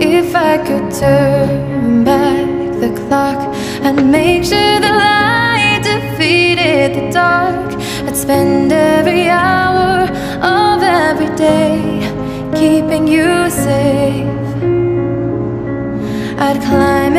If I could turn back the clock and make sure the light defeated the dark, I'd spend every hour of every day keeping you safe. I'd climb